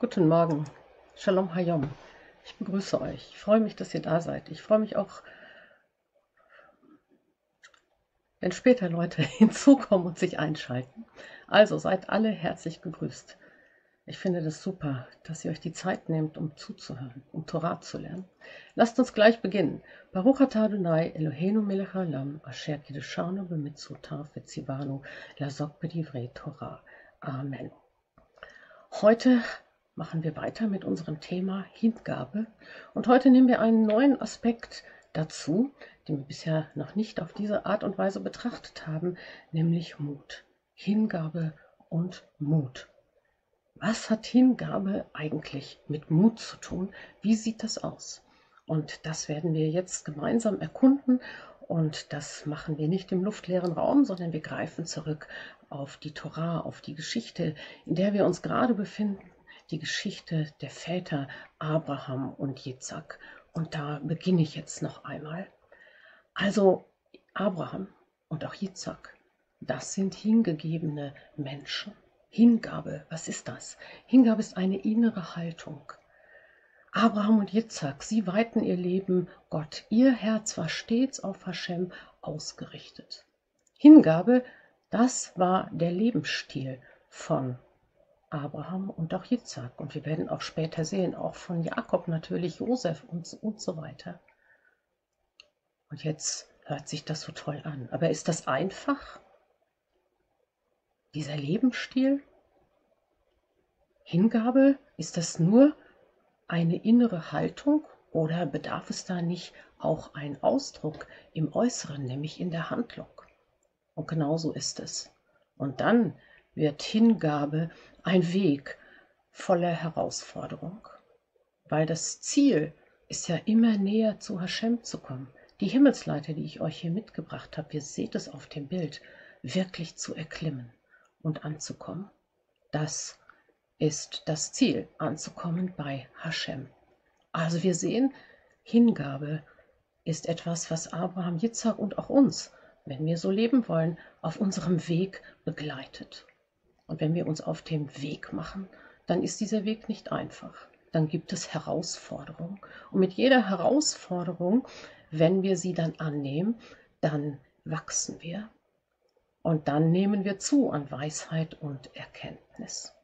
Guten Morgen. Shalom Hayom. Ich begrüße euch. Ich freue mich, dass ihr da seid. Ich freue mich auch, wenn später Leute hinzukommen und sich einschalten. Also seid alle herzlich gegrüßt. Ich finde das super, dass ihr euch die Zeit nehmt, um zuzuhören, um Torah zu lernen. Lasst uns gleich beginnen. Baruch Adonai Eloheinu melech haolam asher kiddushanu b'mitzvotav v'tzivanu lazok b'divrei Torah. Amen. Heute machen wir weiter mit unserem Thema Hingabe und heute nehmen wir einen neuen Aspekt dazu, den wir bisher noch nicht auf diese Art und Weise betrachtet haben, nämlich Mut. Hingabe und Mut. Was hat Hingabe eigentlich mit Mut zu tun? Wie sieht das aus? Und das werden wir jetzt gemeinsam erkunden. Und das machen wir nicht im luftleeren Raum, sondern wir greifen zurück auf die Torah, auf die Geschichte, in der wir uns gerade befinden, die Geschichte der Väter Abraham und Jitzak. Und da beginne ich jetzt noch einmal. Also Abraham und auch Jitzak, das sind hingegebene Menschen. Hingabe, was ist das? Hingabe ist eine innere Haltung. Abraham und Jitzak, sie weihten ihr Leben Gott. Ihr Herz war stets auf Hashem ausgerichtet. Hingabe, das war der Lebensstil von Abraham und auch Jitzak. Und wir werden auch später sehen, auch von Jakob natürlich, Josef und, und so weiter. Und jetzt hört sich das so toll an. Aber ist das einfach? dieser Lebensstil? Hingabe, ist das nur eine innere Haltung oder bedarf es da nicht auch einen Ausdruck im Äußeren, nämlich in der Handlung? Und genau so ist es. Und dann wird Hingabe ein Weg voller Herausforderung, weil das Ziel ist ja immer näher zu Hashem zu kommen. Die Himmelsleiter, die ich euch hier mitgebracht habe, ihr seht es auf dem Bild, wirklich zu erklimmen und anzukommen. Das ist das Ziel, anzukommen bei Hashem. Also wir sehen, Hingabe ist etwas, was Abraham, Yitzhak und auch uns, wenn wir so leben wollen, auf unserem Weg begleitet. Und wenn wir uns auf dem Weg machen, dann ist dieser Weg nicht einfach. Dann gibt es Herausforderungen. Und mit jeder Herausforderung, wenn wir sie dann annehmen, dann wachsen wir. Und dann nehmen wir zu an Weisheit und Erkenntnis.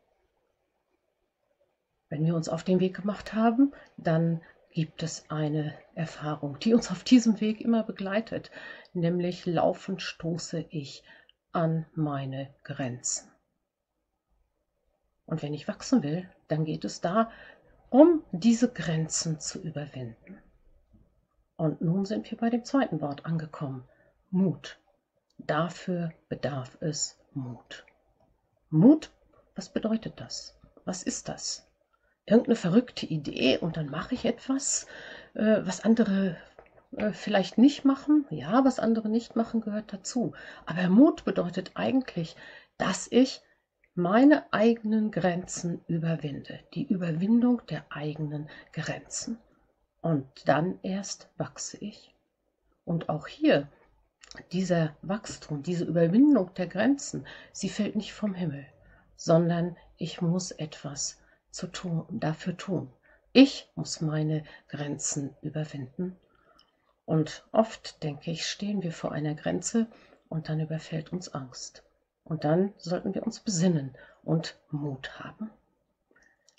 Wenn wir uns auf den Weg gemacht haben, dann gibt es eine Erfahrung, die uns auf diesem Weg immer begleitet, nämlich laufend stoße ich an meine Grenzen. Und wenn ich wachsen will, dann geht es da, um diese Grenzen zu überwinden. Und nun sind wir bei dem zweiten Wort angekommen, Mut. Dafür bedarf es Mut. Mut, was bedeutet das? Was ist das? Irgendeine verrückte Idee und dann mache ich etwas, äh, was andere äh, vielleicht nicht machen. Ja, was andere nicht machen, gehört dazu. Aber Mut bedeutet eigentlich, dass ich meine eigenen Grenzen überwinde. Die Überwindung der eigenen Grenzen. Und dann erst wachse ich. Und auch hier dieser Wachstum, diese Überwindung der Grenzen, sie fällt nicht vom Himmel, sondern ich muss etwas zu tun, dafür tun. Ich muss meine Grenzen überwinden. Und oft, denke ich, stehen wir vor einer Grenze und dann überfällt uns Angst. Und dann sollten wir uns besinnen und Mut haben.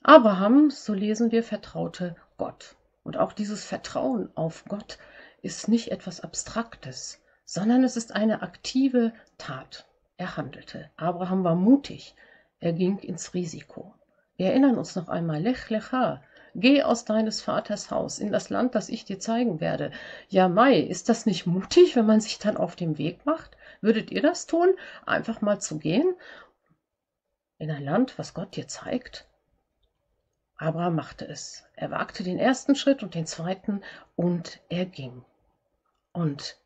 Abraham, so lesen wir, vertraute Gott. Und auch dieses Vertrauen auf Gott ist nicht etwas Abstraktes, sondern es ist eine aktive Tat. Er handelte. Abraham war mutig. Er ging ins Risiko. Wir erinnern uns noch einmal, Lech Lecha, geh aus deines Vaters Haus in das Land, das ich dir zeigen werde. Ja, Mai, ist das nicht mutig, wenn man sich dann auf den Weg macht? Würdet ihr das tun, einfach mal zu gehen in ein Land, was Gott dir zeigt? Abraham machte es. Er wagte den ersten Schritt und den zweiten und er ging. Und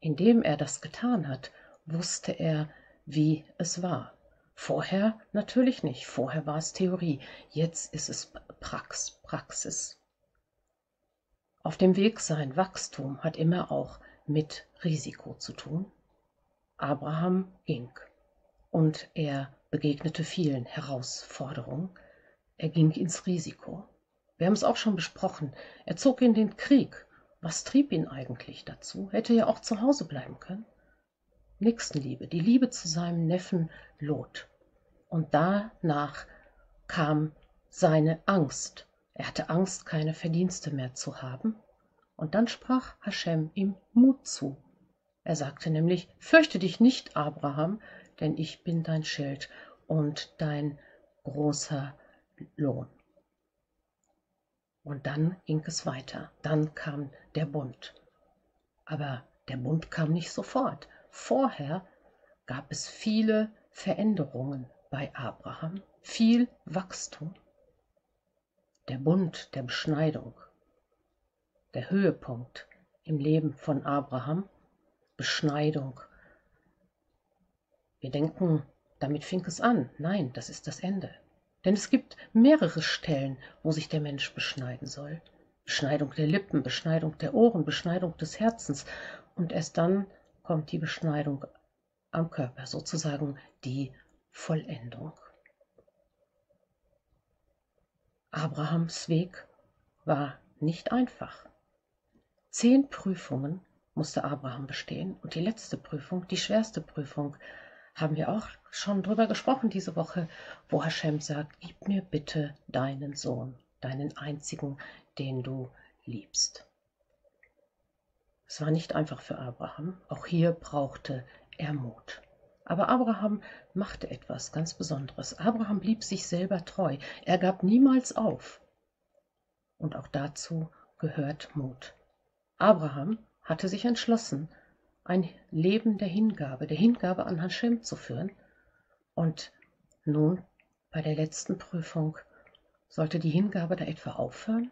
indem er das getan hat, wusste er, wie es war. Vorher natürlich nicht. Vorher war es Theorie. Jetzt ist es Prax, Praxis. Auf dem Weg sein Wachstum hat immer auch mit Risiko zu tun. Abraham ging und er begegnete vielen Herausforderungen. er ging ins Risiko. Wir haben es auch schon besprochen. Er zog in den Krieg. Was trieb ihn eigentlich dazu? Hätte er auch zu Hause bleiben können. Nächstenliebe, die Liebe zu seinem Neffen Lot. Und danach kam seine Angst. Er hatte Angst, keine Verdienste mehr zu haben. Und dann sprach Hashem ihm Mut zu. Er sagte nämlich, fürchte dich nicht, Abraham, denn ich bin dein Schild und dein großer Lohn. Und dann ging es weiter. Dann kam der Bund. Aber der Bund kam nicht sofort. Vorher gab es viele Veränderungen bei Abraham, viel Wachstum. Der Bund der Beschneidung, der Höhepunkt im Leben von Abraham, Beschneidung. Wir denken, damit fing es an. Nein, das ist das Ende. Denn es gibt mehrere Stellen, wo sich der Mensch beschneiden soll. Beschneidung der Lippen, Beschneidung der Ohren, Beschneidung des Herzens. Und erst dann kommt die Beschneidung am Körper, sozusagen die Vollendung. Abrahams Weg war nicht einfach. Zehn Prüfungen musste Abraham bestehen und die letzte Prüfung, die schwerste Prüfung, haben wir auch schon drüber gesprochen diese Woche, wo Hashem sagt, gib mir bitte deinen Sohn, deinen einzigen, den du liebst. Es war nicht einfach für Abraham, auch hier brauchte er Mut. Aber Abraham machte etwas ganz Besonderes. Abraham blieb sich selber treu. Er gab niemals auf. Und auch dazu gehört Mut. Abraham hatte sich entschlossen, ein Leben der Hingabe, der Hingabe an Hashem zu führen. Und nun, bei der letzten Prüfung, sollte die Hingabe da etwa aufhören?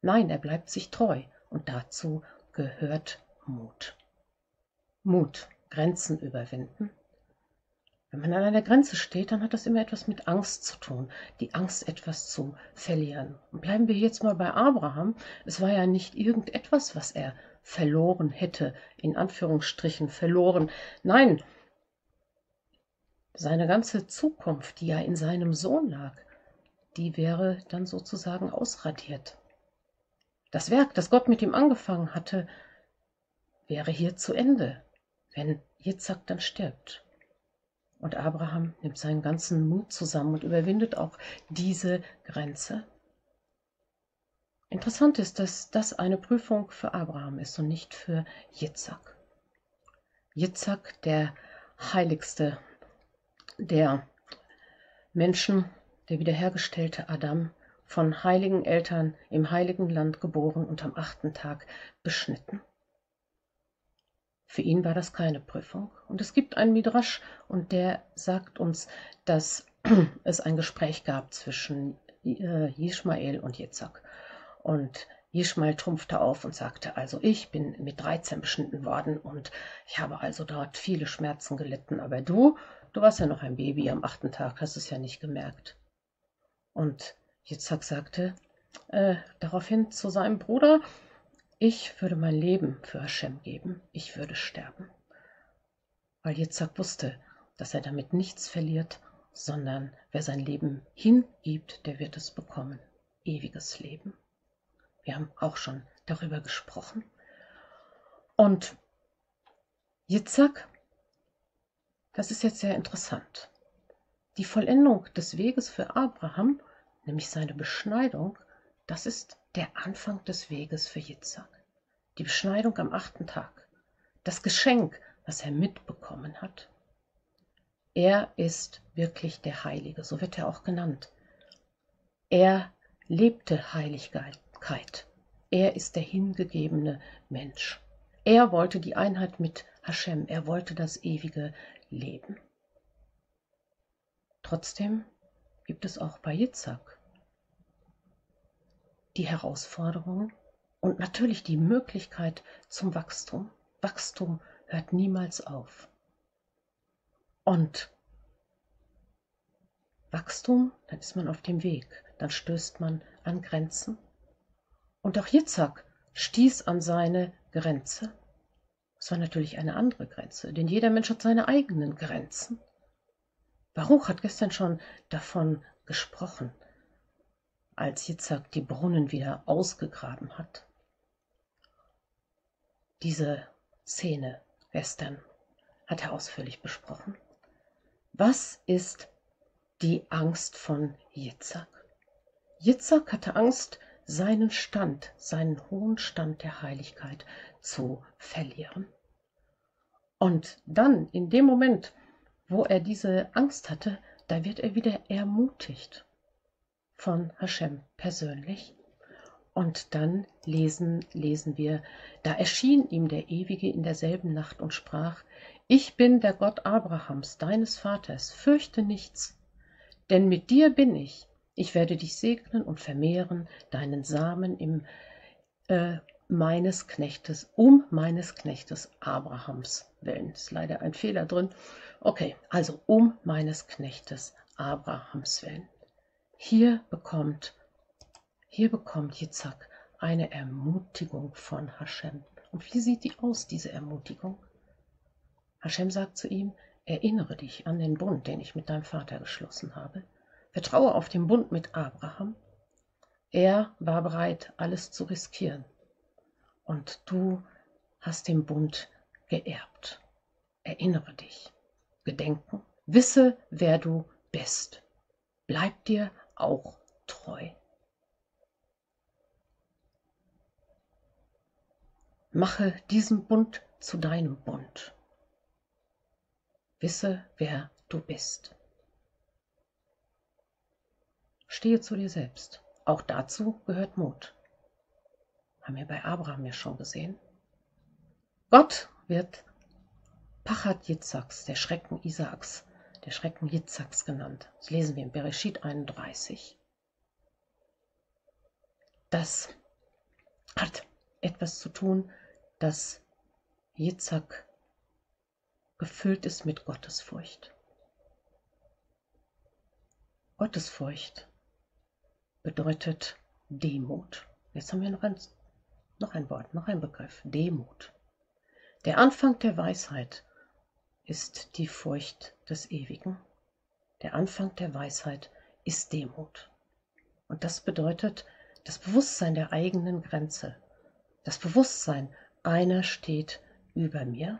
Nein, er bleibt sich treu und dazu gehört Mut. Mut, Grenzen überwinden. Wenn man an einer Grenze steht, dann hat das immer etwas mit Angst zu tun, die Angst, etwas zu verlieren. Und bleiben wir jetzt mal bei Abraham. Es war ja nicht irgendetwas, was er verloren hätte, in Anführungsstrichen verloren. Nein, seine ganze Zukunft, die ja in seinem Sohn lag, die wäre dann sozusagen ausradiert. Das Werk, das Gott mit ihm angefangen hatte, wäre hier zu Ende, wenn Jitzak dann stirbt. Und Abraham nimmt seinen ganzen Mut zusammen und überwindet auch diese Grenze Interessant ist, dass das eine Prüfung für Abraham ist und nicht für Jitzak. Jitzak, der heiligste der Menschen, der wiederhergestellte Adam, von heiligen Eltern im heiligen Land geboren und am achten Tag beschnitten. Für ihn war das keine Prüfung. Und es gibt einen Midrasch und der sagt uns, dass es ein Gespräch gab zwischen Ismael und Jitzak. Und Ishmael trumpfte auf und sagte, also ich bin mit 13 beschnitten worden und ich habe also dort viele Schmerzen gelitten, aber du, du warst ja noch ein Baby am achten Tag, hast es ja nicht gemerkt. Und Yitzhak sagte äh, daraufhin zu seinem Bruder, ich würde mein Leben für Hashem geben, ich würde sterben. Weil Yitzhak wusste, dass er damit nichts verliert, sondern wer sein Leben hingibt, der wird es bekommen, ewiges Leben. Wir haben auch schon darüber gesprochen. Und Jitzak, das ist jetzt sehr interessant. Die Vollendung des Weges für Abraham, nämlich seine Beschneidung, das ist der Anfang des Weges für Jitzak. Die Beschneidung am achten Tag. Das Geschenk, was er mitbekommen hat. Er ist wirklich der Heilige, so wird er auch genannt. Er lebte Heiligkeit, Dankbarkeit. Er ist der hingegebene Mensch. Er wollte die Einheit mit Hashem, er wollte das ewige Leben. Trotzdem gibt es auch bei Yitzhak die Herausforderung und natürlich die Möglichkeit zum Wachstum. Wachstum hört niemals auf. Und Wachstum, dann ist man auf dem Weg, dann stößt man an Grenzen, und auch Jitzhak stieß an seine Grenze. Es war natürlich eine andere Grenze, denn jeder Mensch hat seine eigenen Grenzen. Baruch hat gestern schon davon gesprochen. als Yitzhak die Brunnen wieder ausgegraben hat. Diese Szene gestern hat er ausführlich besprochen. Was ist die Angst von Yitzhak? Yitzhak hatte Angst, seinen Stand, seinen hohen Stand der Heiligkeit zu verlieren. Und dann, in dem Moment, wo er diese Angst hatte, da wird er wieder ermutigt von Hashem persönlich. Und dann lesen, lesen wir, da erschien ihm der Ewige in derselben Nacht und sprach, ich bin der Gott Abrahams, deines Vaters, fürchte nichts, denn mit dir bin ich. Ich werde dich segnen und vermehren, deinen Samen im äh, meines Knechtes, um meines Knechtes Abrahams willen. Ist leider ein Fehler drin. Okay, also um meines Knechtes Abrahams willen. Hier bekommt, hier bekommt Yitzhak eine Ermutigung von Hashem. Und wie sieht die aus, diese Ermutigung? Hashem sagt zu ihm, erinnere dich an den Bund, den ich mit deinem Vater geschlossen habe. Vertraue auf den Bund mit Abraham. Er war bereit, alles zu riskieren. Und du hast den Bund geerbt. Erinnere dich. Gedenken. Wisse, wer du bist. Bleib dir auch treu. Mache diesen Bund zu deinem Bund. Wisse, wer du bist. Stehe zu dir selbst. Auch dazu gehört Mut. Haben wir bei Abraham ja schon gesehen. Gott wird Pachat Yitzhaks, der Schrecken Isaaks, der Schrecken Yitzhaks genannt. Das lesen wir in Bereshit 31. Das hat etwas zu tun, dass Yitzhak gefüllt ist mit Gottesfurcht. Gottesfurcht bedeutet Demut. Jetzt haben wir noch ein, noch ein Wort, noch ein Begriff, Demut. Der Anfang der Weisheit ist die Furcht des Ewigen. Der Anfang der Weisheit ist Demut. Und das bedeutet das Bewusstsein der eigenen Grenze. Das Bewusstsein, einer steht über mir.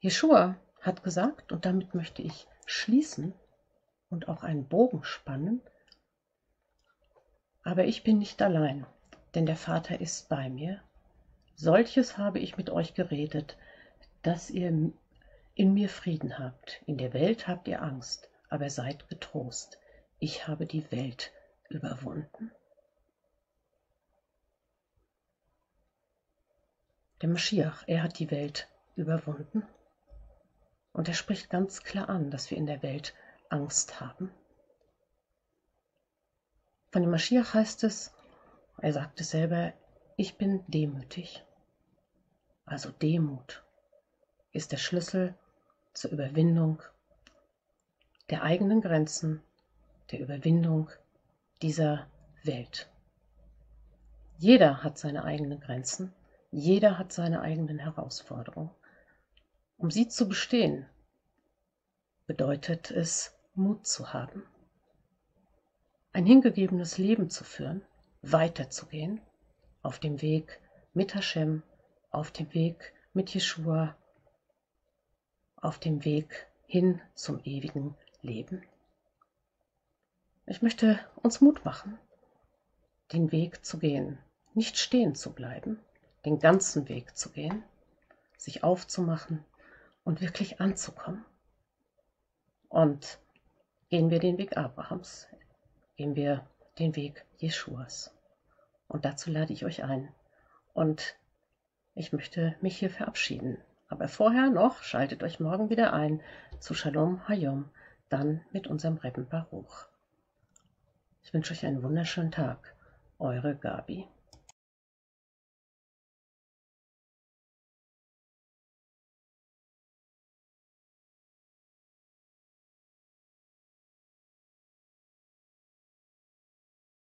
Jeshua hat gesagt, und damit möchte ich schließen und auch einen Bogen spannen, aber ich bin nicht allein denn der Vater ist bei mir. Solches habe ich mit euch geredet, dass ihr in mir Frieden habt. In der Welt habt ihr Angst, aber seid getrost. Ich habe die Welt überwunden. Der Maschiach, er hat die Welt überwunden. Und er spricht ganz klar an, dass wir in der Welt Angst haben. Von dem Maschiach heißt es, er sagte selber, ich bin demütig. Also Demut ist der Schlüssel zur Überwindung der eigenen Grenzen, der Überwindung dieser Welt. Jeder hat seine eigenen Grenzen, jeder hat seine eigenen Herausforderungen. Um sie zu bestehen, bedeutet es, Mut zu haben, ein hingegebenes Leben zu führen, weiterzugehen auf dem Weg mit Hashem, auf dem Weg mit Jeshua, auf dem Weg hin zum ewigen Leben. Ich möchte uns Mut machen, den Weg zu gehen, nicht stehen zu bleiben, den ganzen Weg zu gehen, sich aufzumachen und wirklich anzukommen. Und gehen wir den Weg Abrahams, gehen wir den Weg Jeschuas. Und dazu lade ich euch ein. Und ich möchte mich hier verabschieden. Aber vorher noch, schaltet euch morgen wieder ein zu Shalom Hayom, dann mit unserem Reppen Baruch. Ich wünsche euch einen wunderschönen Tag. Eure Gabi.